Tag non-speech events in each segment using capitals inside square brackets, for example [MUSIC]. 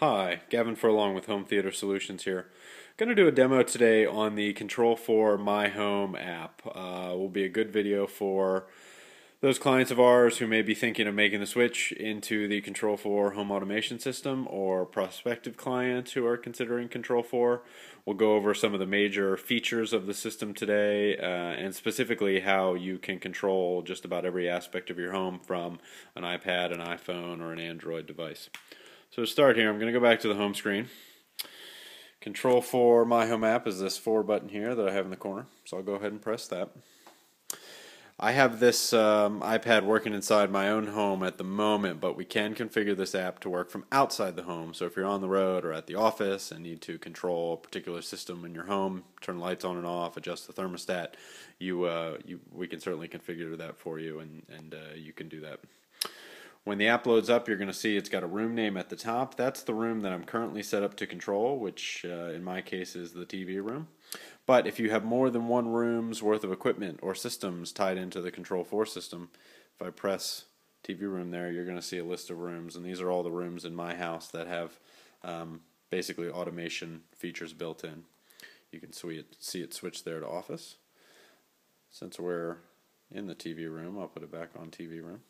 Hi, Gavin Furlong with Home Theater Solutions here. Going to do a demo today on the Control4 My Home app. Uh, will be a good video for those clients of ours who may be thinking of making the switch into the Control4 home automation system or prospective clients who are considering Control4. We'll go over some of the major features of the system today uh, and specifically how you can control just about every aspect of your home from an iPad, an iPhone, or an Android device. So to start here, I'm going to go back to the home screen. Control4 My Home app is this four button here that I have in the corner. So I'll go ahead and press that. I have this um, iPad working inside my own home at the moment, but we can configure this app to work from outside the home. So if you're on the road or at the office and need to control a particular system in your home, turn lights on and off, adjust the thermostat, you, uh, you we can certainly configure that for you, and, and uh, you can do that. When the app loads up, you're going to see it's got a room name at the top. That's the room that I'm currently set up to control, which uh, in my case is the TV room. But if you have more than one room's worth of equipment or systems tied into the Control4 system, if I press TV room there, you're going to see a list of rooms, and these are all the rooms in my house that have um, basically automation features built in. You can see it, see it switch there to office. Since we're in the TV room, I'll put it back on TV room.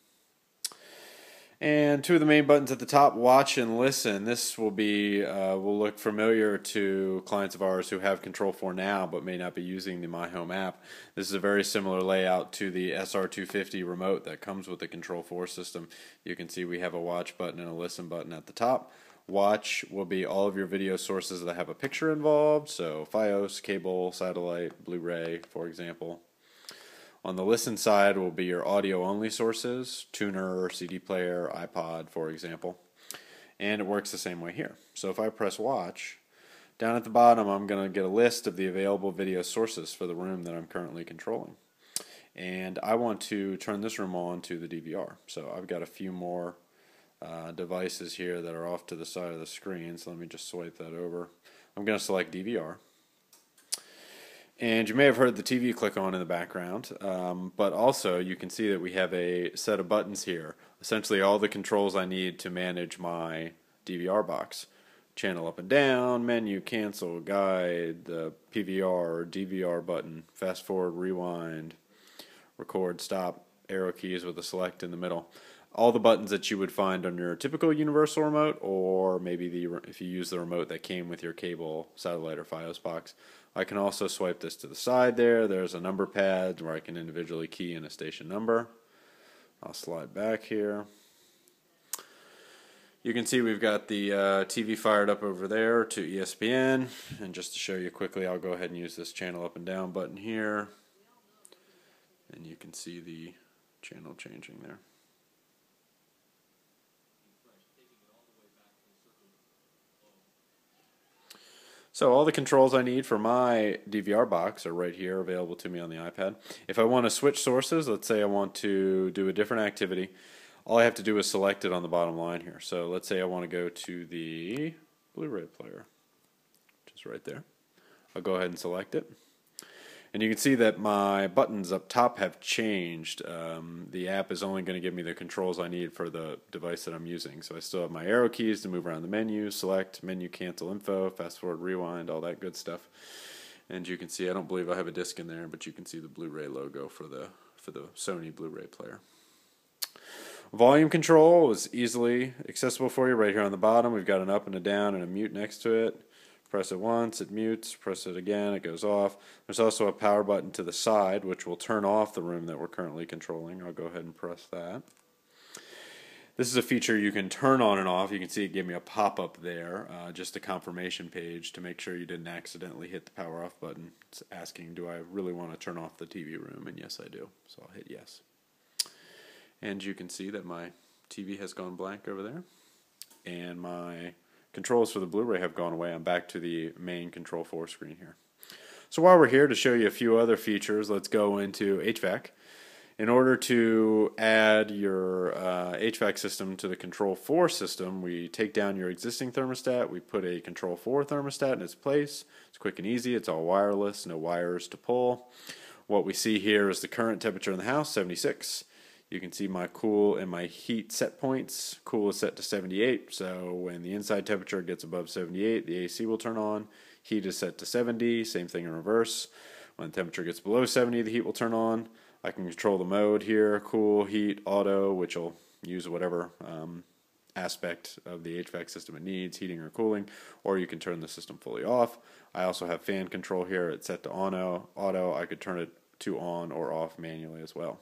And two of the main buttons at the top, watch and listen. This will be uh, will look familiar to clients of ours who have Control4 now but may not be using the My Home app. This is a very similar layout to the SR250 remote that comes with the Control4 system. You can see we have a watch button and a listen button at the top. Watch will be all of your video sources that have a picture involved, so Fios, cable, satellite, Blu-ray, for example. On the listen side will be your audio only sources, tuner, CD player, iPod, for example. And it works the same way here. So if I press watch, down at the bottom I'm going to get a list of the available video sources for the room that I'm currently controlling. And I want to turn this room on to the DVR. So I've got a few more uh, devices here that are off to the side of the screen. So let me just swipe that over. I'm going to select DVR. And you may have heard the TV click on in the background, um, but also you can see that we have a set of buttons here. Essentially all the controls I need to manage my DVR box. Channel up and down, menu, cancel, guide, the PVR, or DVR button, fast forward, rewind, record, stop, arrow keys with a select in the middle. All the buttons that you would find on your typical universal remote, or maybe the if you use the remote that came with your cable, satellite, or Fios box. I can also swipe this to the side there. There's a number pad where I can individually key in a station number. I'll slide back here. You can see we've got the uh, TV fired up over there to ESPN. And just to show you quickly, I'll go ahead and use this channel up and down button here. And you can see the channel changing there. So all the controls I need for my DVR box are right here available to me on the iPad. If I want to switch sources, let's say I want to do a different activity, all I have to do is select it on the bottom line here. So let's say I want to go to the Blu-ray player, which is right there. I'll go ahead and select it. And you can see that my buttons up top have changed. Um, the app is only going to give me the controls I need for the device that I'm using. So I still have my arrow keys to move around the menu, select, menu, cancel info, fast forward, rewind, all that good stuff. And you can see, I don't believe I have a disc in there, but you can see the Blu-ray logo for the for the Sony Blu-ray player. Volume control is easily accessible for you right here on the bottom. We've got an up and a down and a mute next to it. Press it once, it mutes. Press it again, it goes off. There's also a power button to the side, which will turn off the room that we're currently controlling. I'll go ahead and press that. This is a feature you can turn on and off. You can see it gave me a pop-up there, uh, just a confirmation page to make sure you didn't accidentally hit the power off button. It's asking, do I really want to turn off the TV room? And yes, I do. So I'll hit yes. And you can see that my TV has gone blank over there. And my controls for the Blu-ray have gone away. I'm back to the main Control4 screen here. So while we're here to show you a few other features, let's go into HVAC. In order to add your uh, HVAC system to the Control4 system, we take down your existing thermostat, we put a Control4 thermostat in its place. It's quick and easy, it's all wireless, no wires to pull. What we see here is the current temperature in the house, 76. You can see my cool and my heat set points. Cool is set to 78, so when the inside temperature gets above 78, the AC will turn on. Heat is set to 70, same thing in reverse. When the temperature gets below 70, the heat will turn on. I can control the mode here, cool, heat, auto, which will use whatever um, aspect of the HVAC system it needs, heating or cooling, or you can turn the system fully off. I also have fan control here. It's set to auto. Auto, I could turn it to on or off manually as well.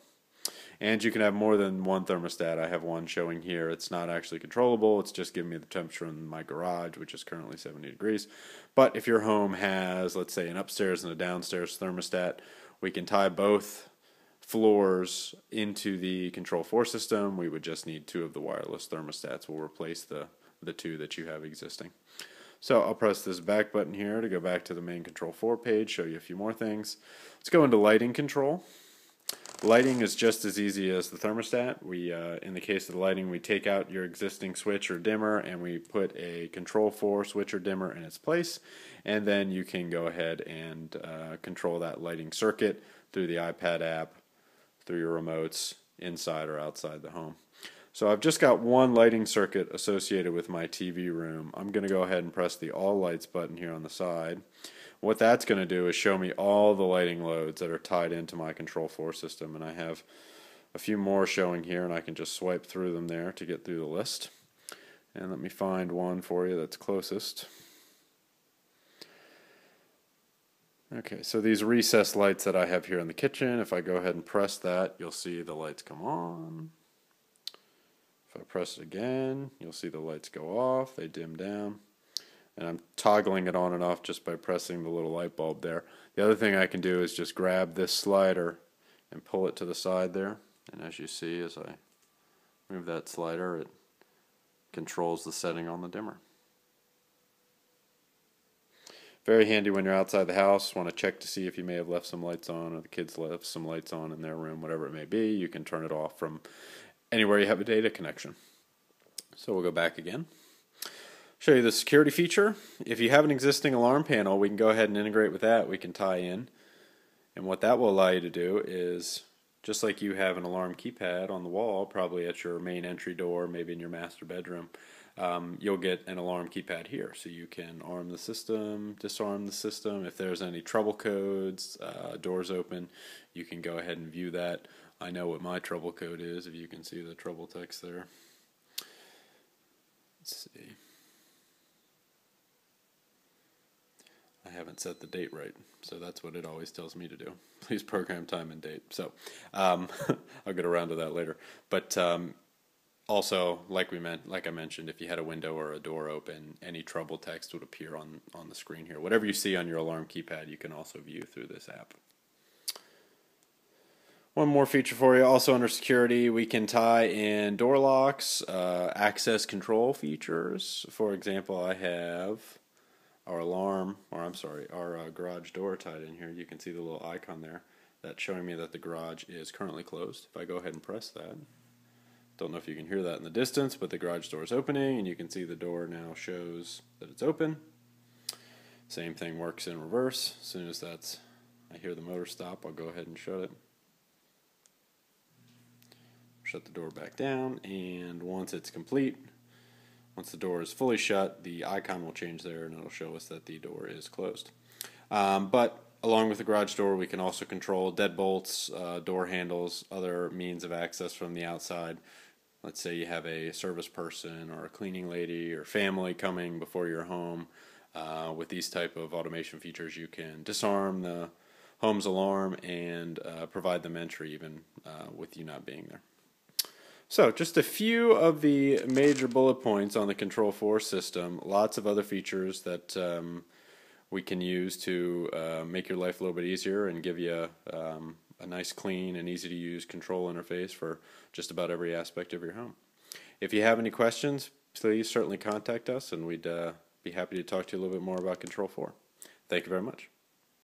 And you can have more than one thermostat. I have one showing here. It's not actually controllable. It's just giving me the temperature in my garage, which is currently 70 degrees. But if your home has, let's say, an upstairs and a downstairs thermostat, we can tie both floors into the control 4 system. We would just need two of the wireless thermostats. We'll replace the, the two that you have existing. So I'll press this back button here to go back to the main control 4 page, show you a few more things. Let's go into lighting control. Lighting is just as easy as the thermostat. We, uh, in the case of the lighting, we take out your existing switch or dimmer and we put a control 4 switch or dimmer in its place, and then you can go ahead and uh, control that lighting circuit through the iPad app, through your remotes, inside or outside the home. So I've just got one lighting circuit associated with my TV room. I'm going to go ahead and press the all lights button here on the side. What that's going to do is show me all the lighting loads that are tied into my control 4 system and I have a few more showing here and I can just swipe through them there to get through the list. And let me find one for you that's closest. Okay, so these recessed lights that I have here in the kitchen, if I go ahead and press that, you'll see the lights come on. I press it again, you'll see the lights go off, they dim down and I'm toggling it on and off just by pressing the little light bulb there. The other thing I can do is just grab this slider and pull it to the side there and as you see as I move that slider it controls the setting on the dimmer. Very handy when you're outside the house, want to check to see if you may have left some lights on or the kids left some lights on in their room, whatever it may be. You can turn it off from anywhere you have a data connection. So we'll go back again show you the security feature. If you have an existing alarm panel, we can go ahead and integrate with that. We can tie in. And what that will allow you to do is, just like you have an alarm keypad on the wall, probably at your main entry door, maybe in your master bedroom, um, you'll get an alarm keypad here. So you can arm the system, disarm the system. If there's any trouble codes, uh, doors open, you can go ahead and view that. I know what my trouble code is, if you can see the trouble text there. Let's see. I haven't set the date right, so that's what it always tells me to do. [LAUGHS] Please program time and date. So um, [LAUGHS] I'll get around to that later. But um, also, like we meant, like I mentioned, if you had a window or a door open, any trouble text would appear on on the screen here. Whatever you see on your alarm keypad, you can also view through this app. One more feature for you, also under security, we can tie in door locks, uh, access control features. For example, I have our alarm, or I'm sorry, our uh, garage door tied in here, you can see the little icon there that's showing me that the garage is currently closed. If I go ahead and press that, don't know if you can hear that in the distance, but the garage door is opening, and you can see the door now shows that it's open. Same thing works in reverse. As soon as that's, I hear the motor stop, I'll go ahead and shut it. Shut the door back down, and once it's complete, once the door is fully shut, the icon will change there and it'll show us that the door is closed. Um, but along with the garage door, we can also control deadbolts, uh, door handles, other means of access from the outside. Let's say you have a service person or a cleaning lady or family coming before your home. Uh, with these type of automation features, you can disarm the home's alarm and uh, provide them entry even uh, with you not being there. So, just a few of the major bullet points on the Control 4 system. Lots of other features that um, we can use to uh, make your life a little bit easier and give you a, um, a nice, clean, and easy to use control interface for just about every aspect of your home. If you have any questions, please certainly contact us and we'd uh, be happy to talk to you a little bit more about Control 4. Thank you very much.